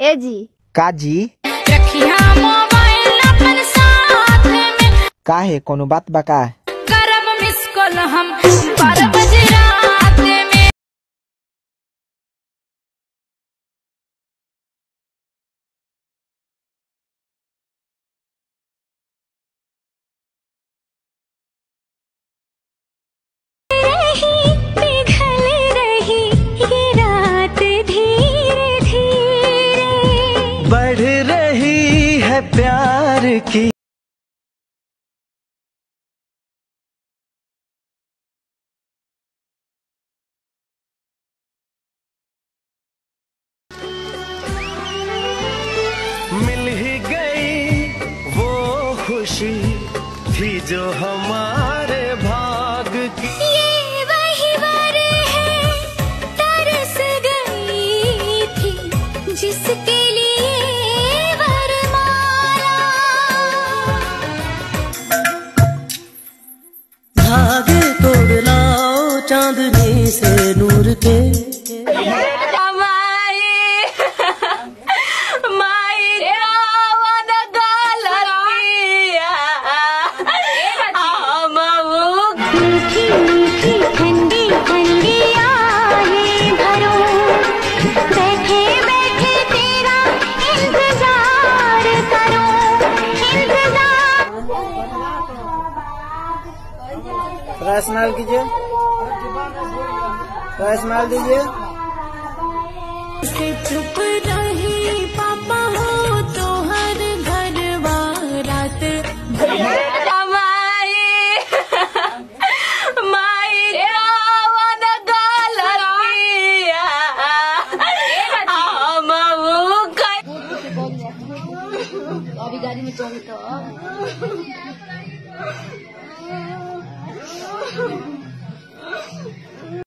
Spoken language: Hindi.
ए जी काजी। रखिया मोबाइल अपन साथ में। काहे? कोनो बात बका करब मिस कॉल हम। है प्यार की। मिल ही गई वो खुशी थी जो हमारे भाग की। ये वही वर है तरस गई थी जिसके चांदनी से नूर के। मीठी मीठी थोड़ा स्माइल दीजिए। चुप रही पापा हो तो हर घर रात अभी गाड़ी में चल तो।